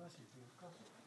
話行きますか